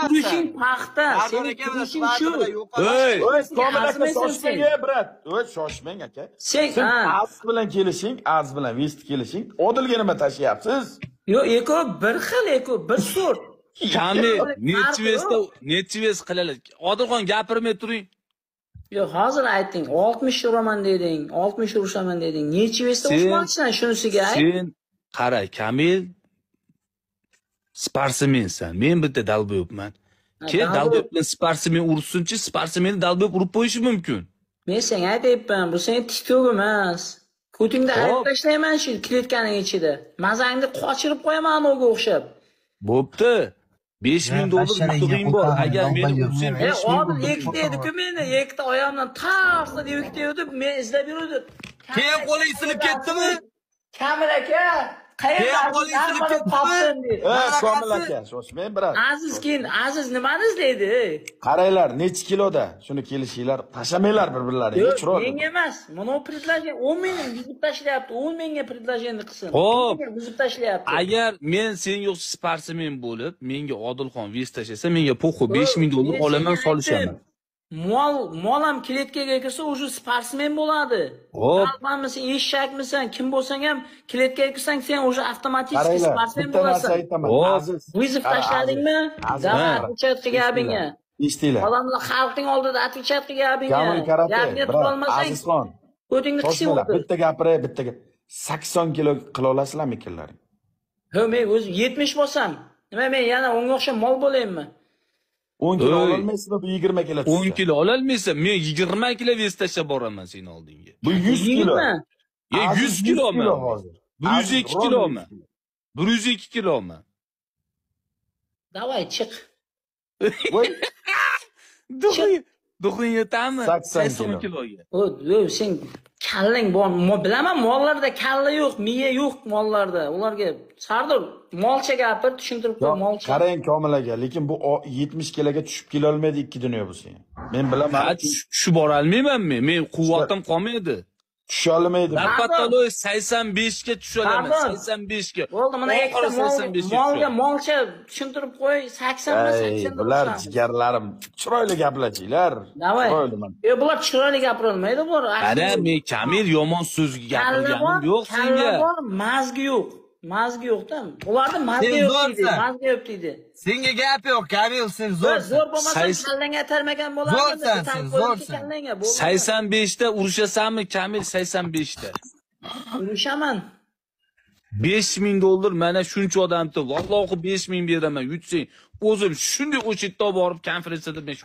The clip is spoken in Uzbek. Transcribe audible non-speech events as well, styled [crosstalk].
turishing paxta Sardor sening aka bilan turishing shu. Ey, O'y, komil aka shoshmang ey, brat. O'y, shoshmang aka. sen az bilan kelishing, az bilan vest kelishing. Odilga nima tashlayapsiz? yo'q eko bir xil eko bir sort Farqi nechi yo'q. vesda, nechi ves qiladi? Odilxon gapirmay turing. yo'q hozir ayting oltmish uraman deding oltmish urushaman deding nechi vesda Sen- urushmoqchisan shunisiga ayt Sen qara, Kamil sportsmensan. Men bitta dalboyobman. Kel dalboy- dalboyоб bilan sportsmen ursinchi, sportsmenni dalboyоб urib qo'yishi mumkin. men senga aytyapman bu sening tiktok emas ko'tingda Hop. ayb tashlayman shu kletkaning ichida mazangni qochirib qo'yaman anoga o'xshab Bo'pti. 5000 dollar yutug'ing bor. Agar meni ursang yo'q. e 5000 odil ikkita ediku meni ikkita oyog'imdan tarsda deb men izlab yuruvdim Keyin qo'ling sinib ketdimi? kamil aka qayerda komil aka, shoshmang brat. aziz keyin aziz nimani izlaydi Qaranglar, necha kiloda? Shuni kelishinglar, tashlamanglar bir-birlaringga yo'q chiroyli. menga emas mana предложение u meni buzib tashlayapti u menga предложение qilsin. Menga buzib tashlayapti Agar men sen yo'q sportsmen bo'lib, menga Odilxon ves tashlasa, menga poxu 5000 dollar Men olaman, solishaman. Mol mol ham kletkaga kirsa уже sportsmen bo'ladi. Hop. qalbanmisan eshakmisan kim bo'lsang ham kletkaga kirsang sen уже avtomatik sportsmen bo'lasan. qara, tashladingmi? давай отвечать qil gapingga Eshtinglar. odamlar xalqning oldida отвечать qil gapingga brat, turolmasang Azizxon. ko'tingni qisib o'tir bitta gapiray, bitta gap. 80 kilo qila olasizlarmi ekanlaring? ho men o'zim yetmish bo'lsam nima men yana unga o'xshab mol bo'layinmi 10 kilo ololmaysizmi bu 20 kilo? 10 tushsa? kilo ololmaysan, men 20 kilo ves tashlab boraman sening oldingga. Bu 100 kilo. yigirma Aziz 100 kilomi? hozir. 102 Aziz, kilomi? rom 102 kilomi? давай chiq Voy, [laughs] Duxin, duxin yetami? 80 80 kilo. kiloga. sen kallang bor bilaman mollarda kalla yo'q miya yo'q mollarda ularga sardor molcha gapir tushuntirib qo'y Yo'q, molcha qarang Komil aka, lekin bu 70 kiloga tushib kela olmaydi ikki dunyo sen. Men bilaman. Tushib bora olmaymanmi? Men quvvatim qolmaydi. Tusha olmaydi. Napataloy 85 ga tusholaman, Pardon. 85 ga. bo'ldi mana ikkita mol- 85 ga molga molcha tushuntirib qo'y sakson bular jigarlarim. Chiroyli gaplashinglar. давай man. e bular chiroyli gapirolmaydi bular Ana men Kamil yomon so'zga gapirganim yo'q senga. bor mazgi yo'q mazgi yo'qda ularni mazgi yo'q deydi mazgi yo'q deydi Senga gap yo'q, Kamil, sen zo'r zo'rsan. zo'r bo'lmasa Sayz- kallangga tarmagan bo'lardi Zo'rsan sen, zo'rsan. 85 ta urushasanmi Kamil 85 ta? urushaman 5000 dollar mana shuncha odamni vallohi 5000 beraman yutsang o'zim shunday o'sha yerda borib konferensiyada men